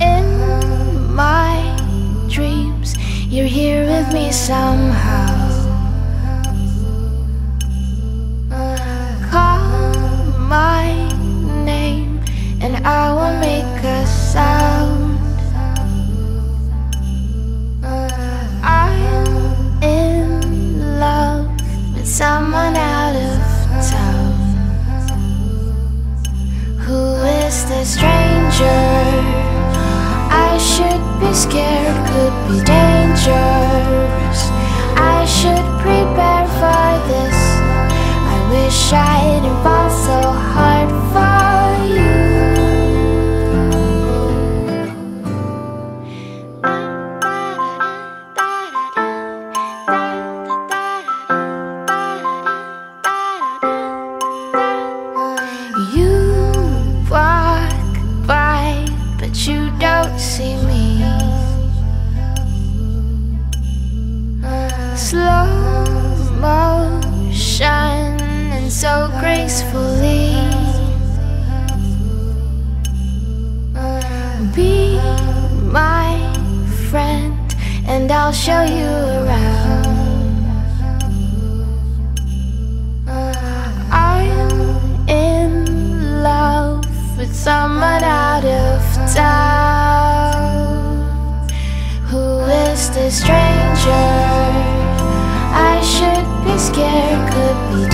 In my dreams You're here with me somehow. The stranger? I should be scared, could be dangerous. I should prepare see me. Slow motion and so gracefully. Be my friend, and I'll show you around. I'm in love with someone out of town. Scared, could be